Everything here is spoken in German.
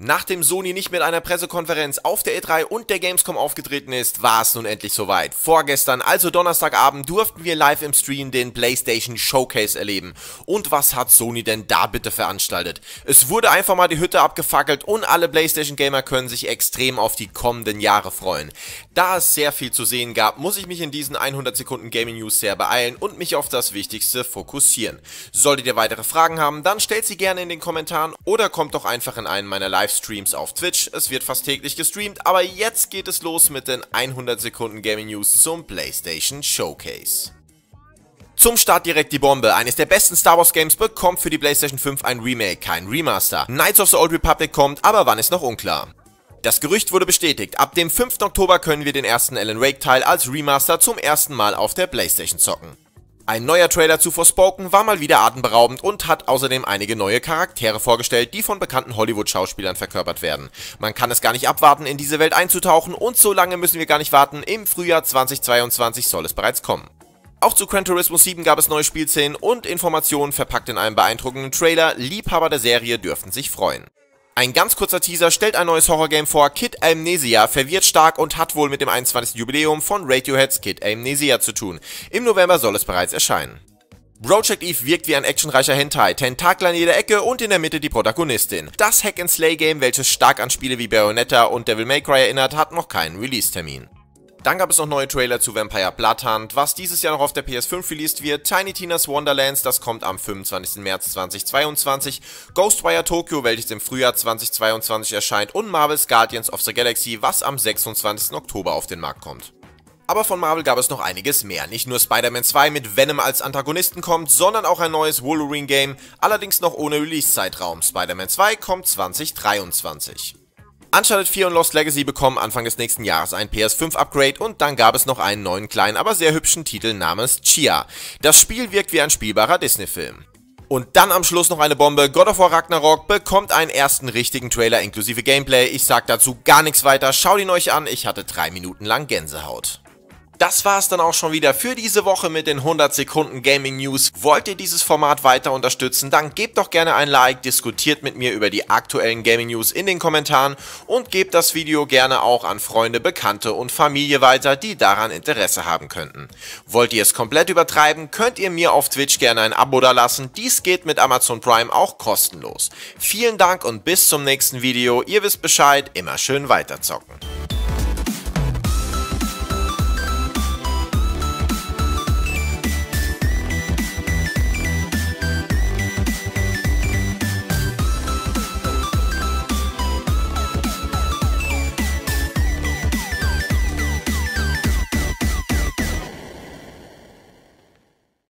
Nachdem Sony nicht mit einer Pressekonferenz auf der E3 und der Gamescom aufgetreten ist, war es nun endlich soweit. Vorgestern, also Donnerstagabend, durften wir live im Stream den PlayStation Showcase erleben. Und was hat Sony denn da bitte veranstaltet? Es wurde einfach mal die Hütte abgefackelt und alle PlayStation Gamer können sich extrem auf die kommenden Jahre freuen. Da es sehr viel zu sehen gab, muss ich mich in diesen 100 Sekunden Gaming News sehr beeilen und mich auf das Wichtigste fokussieren. Solltet ihr weitere Fragen haben, dann stellt sie gerne in den Kommentaren oder kommt doch einfach in einen meiner Live Livestreams auf Twitch. Es wird fast täglich gestreamt, aber jetzt geht es los mit den 100 Sekunden Gaming News zum PlayStation Showcase. Zum Start direkt die Bombe. Eines der besten Star Wars Games bekommt für die PlayStation 5 ein Remake, kein Remaster. Knights of the Old Republic kommt, aber wann ist noch unklar. Das Gerücht wurde bestätigt. Ab dem 5. Oktober können wir den ersten Alan Wake Teil als Remaster zum ersten Mal auf der PlayStation zocken. Ein neuer Trailer zu Forspoken war mal wieder atemberaubend und hat außerdem einige neue Charaktere vorgestellt, die von bekannten Hollywood-Schauspielern verkörpert werden. Man kann es gar nicht abwarten, in diese Welt einzutauchen und so lange müssen wir gar nicht warten, im Frühjahr 2022 soll es bereits kommen. Auch zu Gran Turismo 7 gab es neue Spielszenen und Informationen verpackt in einem beeindruckenden Trailer, Liebhaber der Serie dürften sich freuen. Ein ganz kurzer Teaser stellt ein neues Horrorgame vor. Kid Amnesia verwirrt stark und hat wohl mit dem 21. Jubiläum von Radioheads Kid Amnesia zu tun. Im November soll es bereits erscheinen. Project Eve wirkt wie ein actionreicher Hentai, Tentakel an jeder Ecke und in der Mitte die Protagonistin. Das Hack-and-Slay-Game, welches stark an Spiele wie Bayonetta und Devil May Cry erinnert, hat noch keinen Release-Termin. Dann gab es noch neue Trailer zu Vampire Bloodhunt, was dieses Jahr noch auf der PS5 released wird, Tiny Tina's Wonderlands, das kommt am 25. März 2022, Ghostwire Tokyo, welches im Frühjahr 2022 erscheint und Marvel's Guardians of the Galaxy, was am 26. Oktober auf den Markt kommt. Aber von Marvel gab es noch einiges mehr. Nicht nur Spider-Man 2 mit Venom als Antagonisten kommt, sondern auch ein neues Wolverine-Game, allerdings noch ohne Release-Zeitraum. Spider-Man 2 kommt 2023. Uncharted 4 und Lost Legacy bekommen Anfang des nächsten Jahres ein PS5-Upgrade und dann gab es noch einen neuen kleinen, aber sehr hübschen Titel namens Chia. Das Spiel wirkt wie ein spielbarer Disney-Film. Und dann am Schluss noch eine Bombe. God of War Ragnarok bekommt einen ersten richtigen Trailer inklusive Gameplay. Ich sag dazu gar nichts weiter. Schaut ihn euch an. Ich hatte drei Minuten lang Gänsehaut. Das war es dann auch schon wieder für diese Woche mit den 100 Sekunden Gaming News. Wollt ihr dieses Format weiter unterstützen, dann gebt doch gerne ein Like, diskutiert mit mir über die aktuellen Gaming News in den Kommentaren und gebt das Video gerne auch an Freunde, Bekannte und Familie weiter, die daran Interesse haben könnten. Wollt ihr es komplett übertreiben, könnt ihr mir auf Twitch gerne ein Abo dalassen. Dies geht mit Amazon Prime auch kostenlos. Vielen Dank und bis zum nächsten Video. Ihr wisst Bescheid, immer schön weiterzocken.